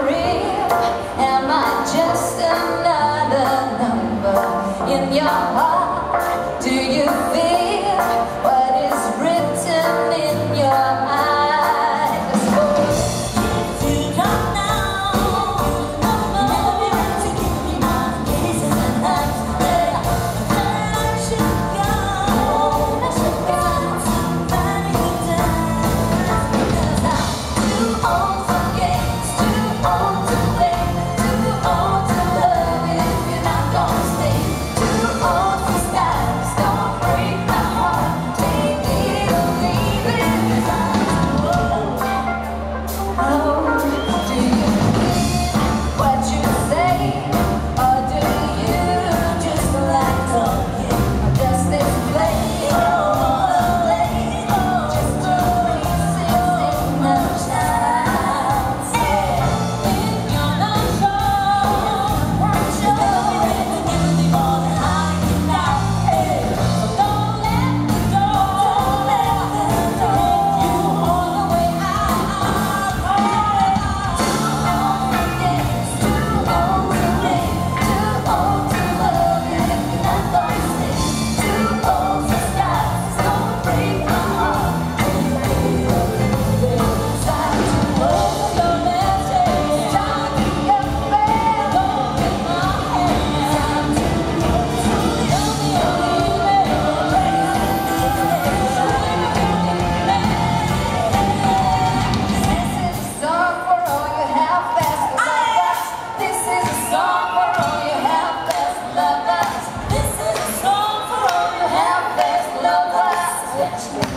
Am I just another number in your heart? Thanks.